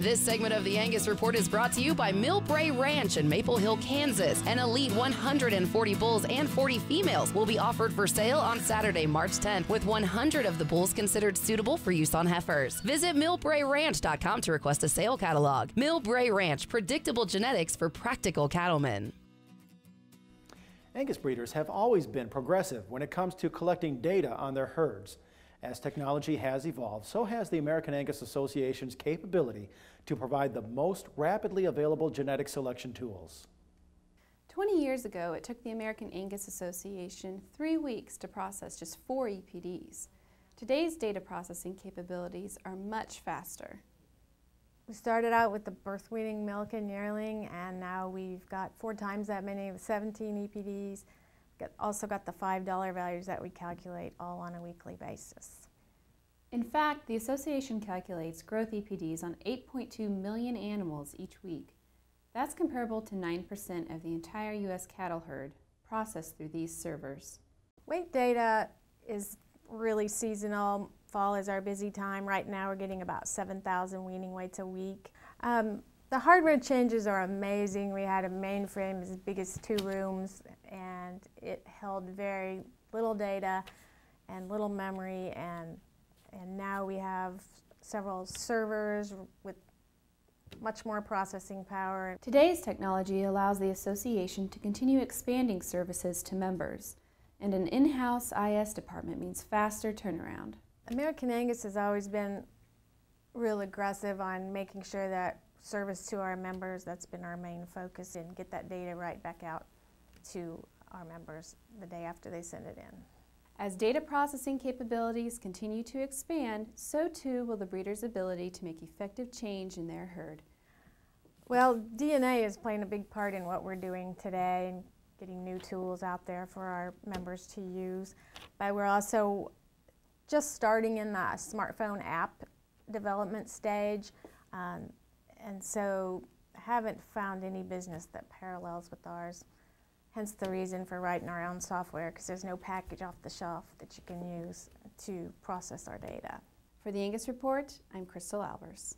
This segment of the Angus Report is brought to you by Millbrae Ranch in Maple Hill, Kansas. An elite 140 bulls and 40 females will be offered for sale on Saturday, March 10th, with 100 of the bulls considered suitable for use on heifers. Visit millbraeranch.com to request a sale catalog. Millbrae Ranch, predictable genetics for practical cattlemen. Angus breeders have always been progressive when it comes to collecting data on their herds. As technology has evolved, so has the American Angus Association's capability to provide the most rapidly available genetic selection tools. 20 years ago, it took the American Angus Association three weeks to process just four EPDs. Today's data processing capabilities are much faster. We started out with the birth weaning milk and yearling, and now we've got four times that many, 17 EPDs, Got, also got the $5 values that we calculate all on a weekly basis. In fact, the association calculates growth EPDs on 8.2 million animals each week. That's comparable to 9% of the entire U.S. cattle herd processed through these servers. Weight data is really seasonal. Fall is our busy time. Right now we're getting about 7,000 weaning weights a week. Um, the hardware changes are amazing. We had a mainframe as big as two rooms and it held very little data and little memory and, and now we have several servers with much more processing power. Today's technology allows the association to continue expanding services to members and an in-house IS department means faster turnaround. American Angus has always been real aggressive on making sure that service to our members. That's been our main focus and get that data right back out to our members the day after they send it in. As data processing capabilities continue to expand, so too will the breeder's ability to make effective change in their herd. Well, DNA is playing a big part in what we're doing today and getting new tools out there for our members to use. But we're also just starting in the smartphone app development stage. Um, and so haven't found any business that parallels with ours. Hence the reason for writing our own software because there's no package off the shelf that you can use to process our data. For the Angus Report, I'm Crystal Albers.